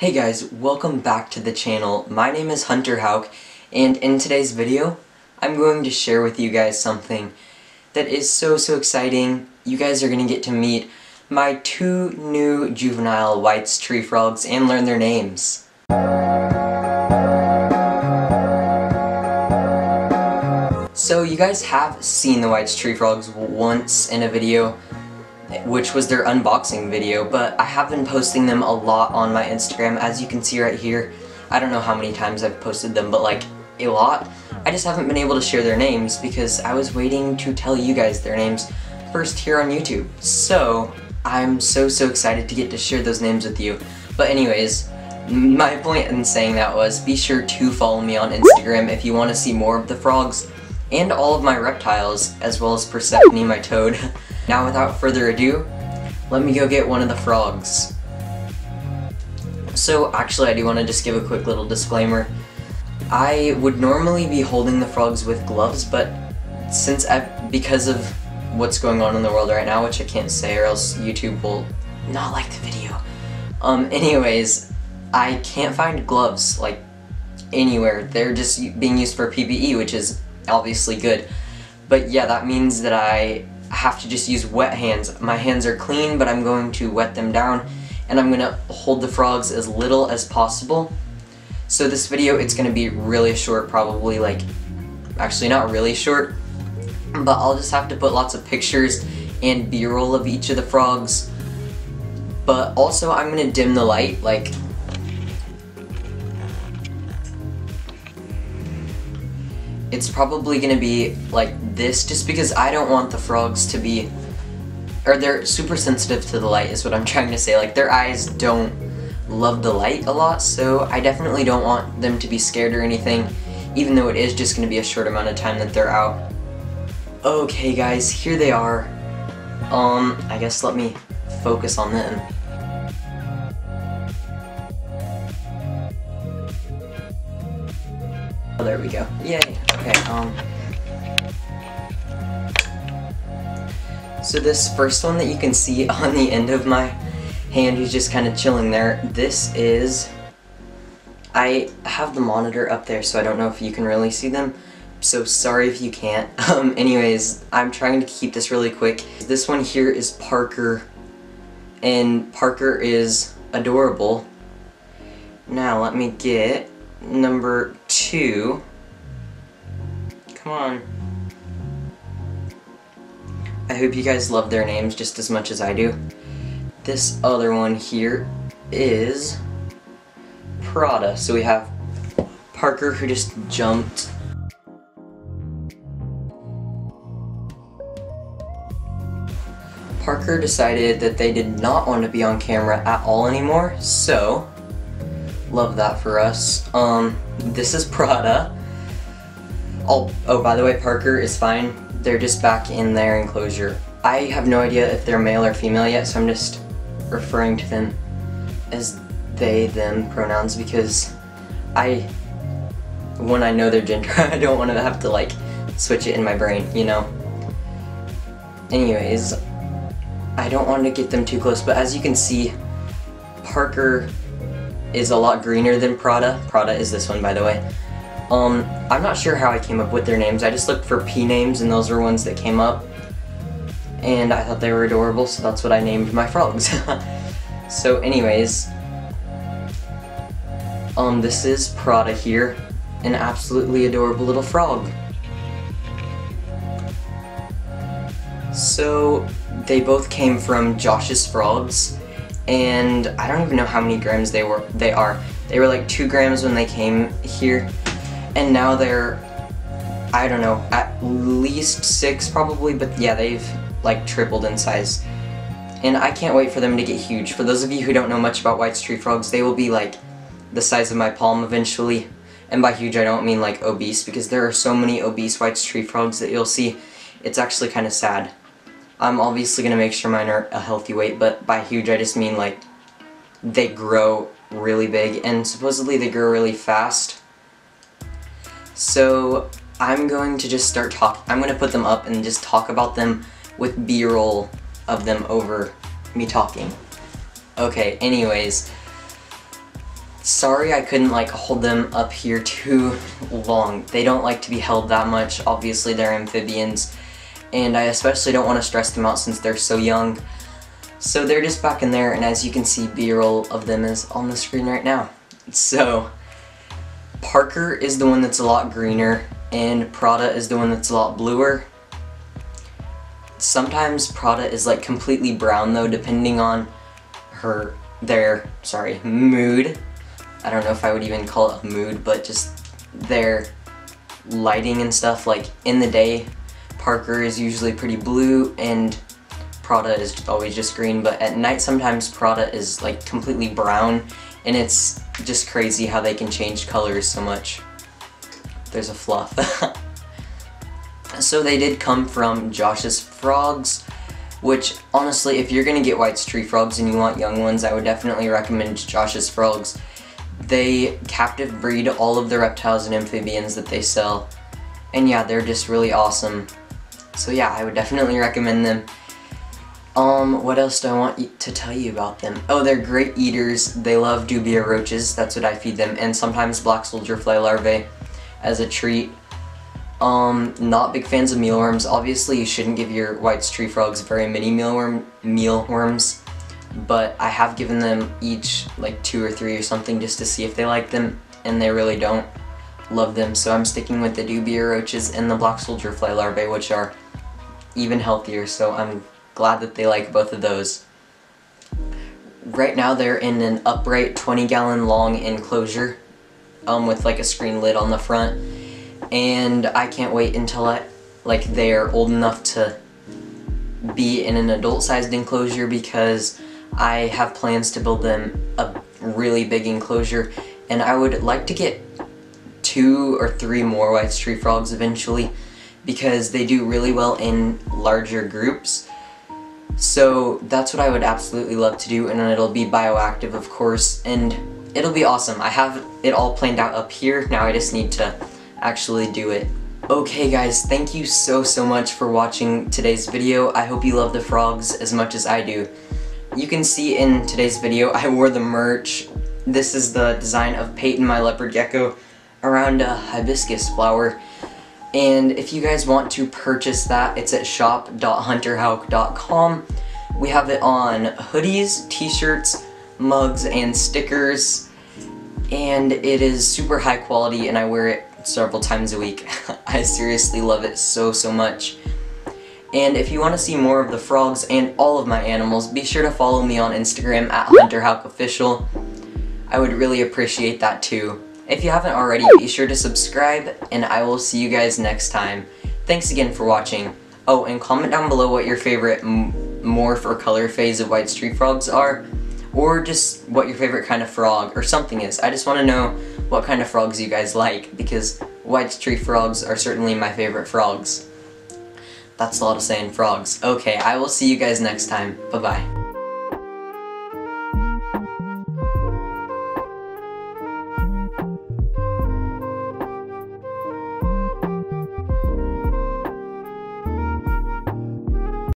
Hey guys, welcome back to the channel. My name is Hunter Houck, and in today's video, I'm going to share with you guys something that is so, so exciting. You guys are going to get to meet my two new juvenile White's tree frogs and learn their names. So you guys have seen the White's tree frogs once in a video, which was their unboxing video, but I have been posting them a lot on my Instagram, as you can see right here. I don't know how many times I've posted them, but like, a lot. I just haven't been able to share their names because I was waiting to tell you guys their names first here on YouTube. So, I'm so, so excited to get to share those names with you. But anyways, my point in saying that was be sure to follow me on Instagram if you want to see more of the frogs and all of my reptiles, as well as Persephone, my toad. now without further ado, let me go get one of the frogs. So actually I do want to just give a quick little disclaimer. I would normally be holding the frogs with gloves, but since I've, because of what's going on in the world right now, which I can't say or else YouTube will not like the video. Um, anyways, I can't find gloves, like, anywhere. They're just being used for PPE, which is obviously good. But yeah, that means that I have to just use wet hands. My hands are clean, but I'm going to wet them down, and I'm going to hold the frogs as little as possible. So this video, it's going to be really short, probably like, actually not really short, but I'll just have to put lots of pictures and b-roll of each of the frogs. But also, I'm going to dim the light, like, it's probably gonna be like this just because I don't want the frogs to be or they're super sensitive to the light is what I'm trying to say like their eyes don't love the light a lot so I definitely don't want them to be scared or anything even though it is just gonna be a short amount of time that they're out okay guys here they are um I guess let me focus on them Oh, there we go. Yay. Okay, um... So this first one that you can see on the end of my hand who's just kind of chilling there, this is... I have the monitor up there so I don't know if you can really see them, so sorry if you can't. Um, anyways, I'm trying to keep this really quick. This one here is Parker, and Parker is adorable. Now let me get number two. Come on. I hope you guys love their names just as much as I do. This other one here is Prada. So we have Parker who just jumped. Parker decided that they did not want to be on camera at all anymore, so Love that for us. Um, this is Prada. Oh, oh, by the way, Parker is fine. They're just back in their enclosure. I have no idea if they're male or female yet, so I'm just referring to them as they, them pronouns because I, when I know their gender, I don't want to have to like switch it in my brain, you know? Anyways, I don't want to get them too close, but as you can see, Parker is a lot greener than Prada. Prada is this one, by the way. Um, I'm not sure how I came up with their names. I just looked for P names, and those were ones that came up. And I thought they were adorable, so that's what I named my frogs. so anyways, um, this is Prada here, an absolutely adorable little frog. So, they both came from Josh's Frogs, and I don't even know how many grams they were. They are. They were like two grams when they came here, and now they're, I don't know, at least six probably. But yeah, they've like tripled in size, and I can't wait for them to get huge. For those of you who don't know much about White's tree frogs, they will be like the size of my palm eventually. And by huge, I don't mean like obese, because there are so many obese White's tree frogs that you'll see. It's actually kind of sad. I'm obviously going to make sure mine are a healthy weight, but by huge I just mean like they grow really big and supposedly they grow really fast. So I'm going to just start talking. I'm going to put them up and just talk about them with b-roll of them over me talking. Okay, anyways. sorry I couldn't like hold them up here too long. They don't like to be held that much. Obviously they're amphibians and I especially don't want to stress them out since they're so young. So they're just back in there and as you can see b-roll of them is on the screen right now. So Parker is the one that's a lot greener and Prada is the one that's a lot bluer. Sometimes Prada is like completely brown though depending on her their sorry mood I don't know if I would even call it a mood, but just their lighting and stuff. Like in the day, Parker is usually pretty blue and Prada is always just green, but at night sometimes Prada is like completely brown and it's just crazy how they can change colors so much. There's a fluff. so they did come from Josh's Frogs, which honestly, if you're gonna get White's Tree Frogs and you want young ones, I would definitely recommend Josh's Frogs they captive breed all of the reptiles and amphibians that they sell. And yeah, they're just really awesome. So yeah, I would definitely recommend them. Um, what else do I want to tell you about them? Oh, they're great eaters. They love dubia roaches. That's what I feed them. And sometimes black soldier fly larvae as a treat. Um, not big fans of mealworms. Obviously, you shouldn't give your White's tree frogs very many mealworm mealworms but I have given them each like two or three or something just to see if they like them, and they really don't love them, so I'm sticking with the dubia roaches and the black soldier fly larvae, which are even healthier, so I'm glad that they like both of those. Right now they're in an upright 20 gallon long enclosure um, with like a screen lid on the front, and I can't wait until I, like they're old enough to be in an adult sized enclosure because I have plans to build them a really big enclosure and I would like to get two or three more white tree frogs eventually because they do really well in larger groups. So that's what I would absolutely love to do and it'll be bioactive of course and it'll be awesome. I have it all planned out up here, now I just need to actually do it. Okay guys, thank you so so much for watching today's video. I hope you love the frogs as much as I do. You can see in today's video I wore the merch. This is the design of Peyton, my leopard gecko, around a hibiscus flower. And if you guys want to purchase that, it's at shop.hunterhouck.com. We have it on hoodies, t-shirts, mugs, and stickers. And it is super high quality and I wear it several times a week. I seriously love it so, so much. And if you want to see more of the frogs and all of my animals, be sure to follow me on Instagram at HunterHouckOfficial. I would really appreciate that too. If you haven't already, be sure to subscribe, and I will see you guys next time. Thanks again for watching. Oh, and comment down below what your favorite morph or color phase of white tree frogs are, or just what your favorite kind of frog or something is. I just want to know what kind of frogs you guys like, because white tree frogs are certainly my favorite frogs. That's a lot of saying frogs. Okay, I will see you guys next time. Bye-bye.